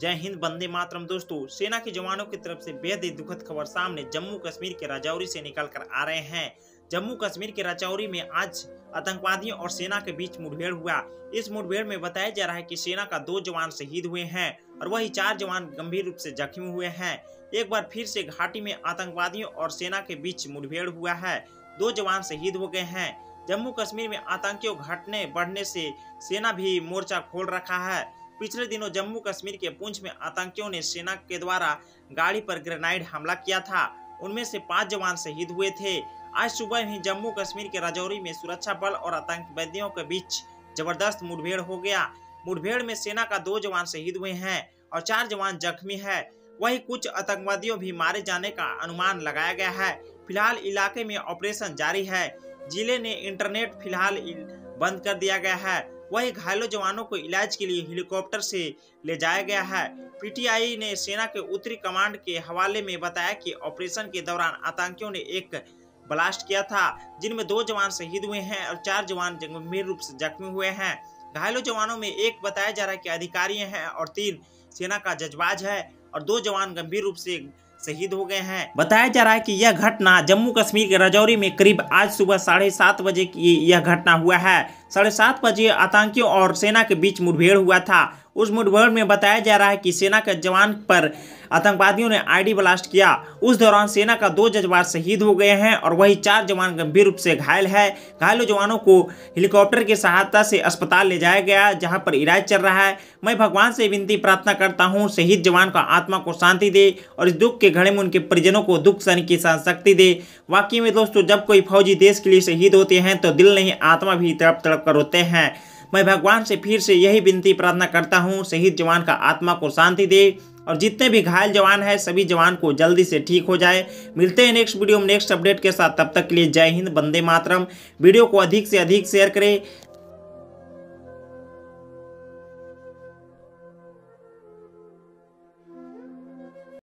जय हिंद बंदे मातरम दोस्तों। सेना के जवानों की तरफ़ से बेहद ही दुखद खबर सामने जम्मू कश्मीर के राजौरी से निकल कर आ रहे हैं। जम्मू कश्मीर के राजौरी में आज आतंकवादियों और सेना के बीच मुठभेड़ हुआ। इस मुठभेड़ में बताया जा रहा है कि सेना का दो जवान शहीद हुए हैं और वही चार जवान गंभीर रूप से जख्मी हुए हैं। एक बार फिर से घाटी में आतंकवादियों और सेना के बीच मुठभेड़ हुआ है। दो जवान शहीद हो गए हैं। जम्मू कश्मीर में आतंकियों घटने बढ़ने से सेना भी मोर्चा खोल रखा है। पिछले दिनों जम्मू कश्मीर के पुंछ में आतंकियों ने सेना के द्वारा गाड़ी पर ग्रेनाइड हमला किया था। उनमें से पाँच जवान शहीद हुए थे। आज सुबह ही जम्मू कश्मीर के राजौरी में सुरक्षा बल और आतंकवादियों के बीच ज़बरदस्त मुठभेड़ हो गया। मुठभेड़ में सेना का दो जवान शहीद हुए हैं और चार जवान जख्मी है। वही कुछ आतंकवादियों भी मारे जाने का अनुमान लगाया गया है। फ़िलहाल इलाके में ऑपरेशन जारी है। ज़िले ने इंटरनेट फ़िलहाल बंद कर दिया गया है। वही घायलों जवानों को इलाज के लिए हेलीकॉप्टर से ले जाया गया है। पीटीआई ने सेना के उत्तरी कमांड के हवाले में बताया कि ऑपरेशन के दौरान आतंकियों ने एक ब्लास्ट किया था, जिनमें दो जवान शहीद हुए हैं और चार जवान गंभीर रूप से जख्मी हुए हैं। घायलों जवानों में एक बताया जा रहा है कि अधिकारी हैं और तीन सेना का जजबाज है और दो जवान गंभीर रूप से शहीद हो गए हैं। बताया जा रहा है कि यह घटना जम्मू कश्मीर के राजौरी में करीब आज सुबह साढ़े सात बजे की यह घटना हुआ है। साढ़े सात बजे आतंकियों और सेना के बीच मुठभेड़ हुआ था। उस मुठभेड़ में बताया जा रहा है कि सेना के जवान पर आतंकवादियों ने आईडी ब्लास्ट किया। उस दौरान सेना का दो जजवान शहीद हो गए हैं और वही चार जवान गंभीर रूप से घायल है। घायलों जवानों को हेलीकॉप्टर की सहायता से अस्पताल ले जाया गया, जहाँ पर इलाज चल रहा है। मैं भगवान से विनती प्रार्थना करता हूँ, शहीद जवान का आत्मा को शांति दे और इस दुख के घड़े में उनके परिजनों को दुख सहने की शक्ति दे। वाकई में दोस्तों, जब कोई फौजी देश के लिए शहीद होते हैं तो दिल नहीं, आत्मा भी तड़प तड़प कर होते हैं। मैं भगवान से फिर से यही विनती प्रार्थना करता हूँ, शहीद जवान का आत्मा को शांति दे और जितने भी घायल जवान हैं, सभी जवान को जल्दी से ठीक हो जाए। मिलते हैं नेक्स्ट वीडियो में नेक्स्ट अपडेट के साथ। तब तक के लिए जय हिंद बंदे मातरम। वीडियो को अधिक से अधिक शेयर करें।